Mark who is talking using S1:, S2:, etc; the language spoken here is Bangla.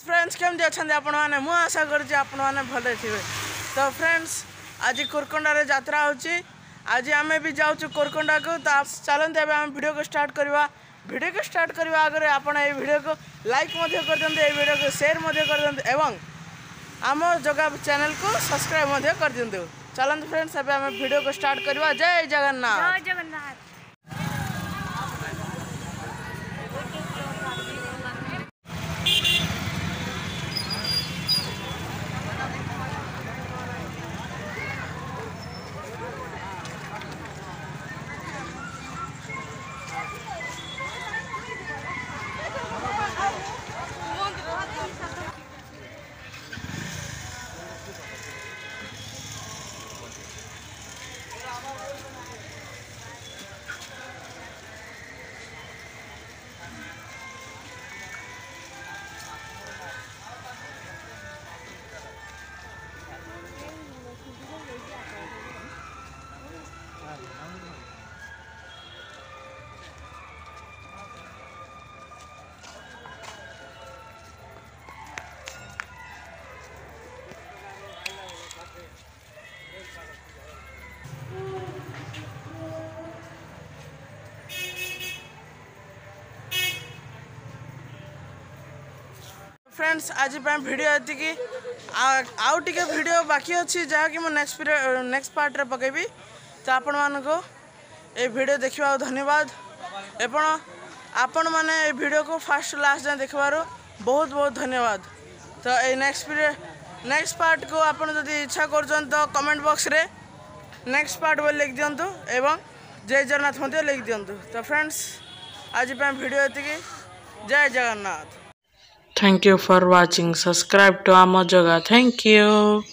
S1: फ्रेंड्स केमती अच्छा आपने मु आशा करছি আপনার ভালো থাকবে তো ফ্রেন্ডস আজ কোরকণ্ডার যাত্রা হচ্ছে আজ আমি বি যাচ্ছু কোরকণ্ডাকে তো চলতে এবার আমি ভিডিওকে স্টার্ট করা ভিডিওকে স্টার্ট করা আগে আপনার এই ভিডিওকে লাইক করে দিও এই ভিডিওকে সেয়ার করে দিও এবং আম যোগা চ্যানেলকে সবসক্রাইব করে দিও চলতে ফ্রেন্ডস এবার আমি ভিডিওকে স্টার্ট করা জয় জগন্নাথ জয়
S2: জগন্নাথ
S1: ফ্রেন্ডস আজ ভিডিও এতিকি আউ টিকে ভিডিও বাকি অছি যাকি মু নেক্সট নেক্সট পার্টরে পকাইবি। তো আপন মানকো এই ভিডিও দেখিবা ধন্যবাদ। এবং আপন মানে এই ভিডিওকে ফার্স্ট লাস্ট যা দেখবার বহুত বহুত ধন্যবাদ তো এই নেক্সট নেক্সট পার্টকু আপনার যদি ইচ্ছা করছেন তো কমেন্ট বক্সরে নেক্সট পার্ট বলে লিখি দিও এবং জয় জগন্নাথ মধ্যে লিখি দিও তো ফ্রেন্ডস আজ ভিডিও এতিকি জয় Jagannath
S3: Thank you for watching. Subscribe to Amo Yoga. Thank you.